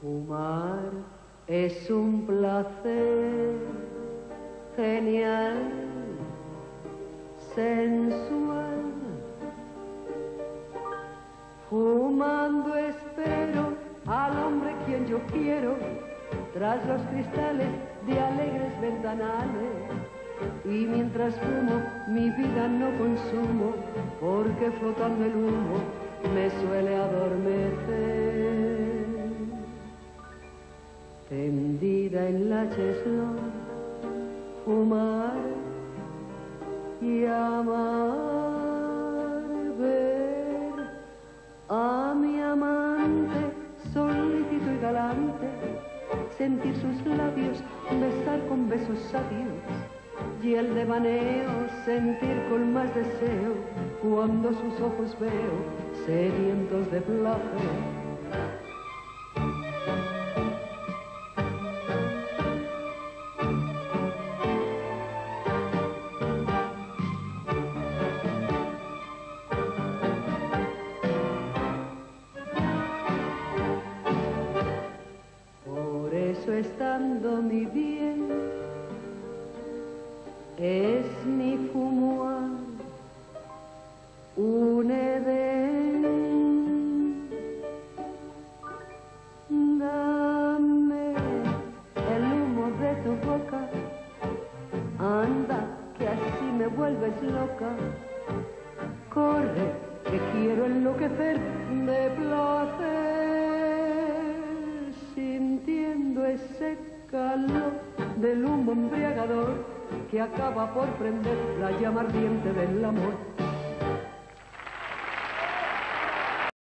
Fumar es un placer genial, sensual. Fumando al quiero, tras los cristales de alegres ventanales. Y mientras fumo, mi vida no consumo, porque flotando el humo me suele adormecer tendida en la cheslón, fumar y amar, sentir sus labios, besar con besos sabios y el devaneo sentir con más deseo cuando sus ojos veo sedientos de placer Por eso estando mi bien, es mi fumoir un edén. Dame el humo de tu boca, anda que así me vuelves loca. Corre, que quiero enloquecer de placer, del humo embriagador que acaba por prender la llama ardiente del amor.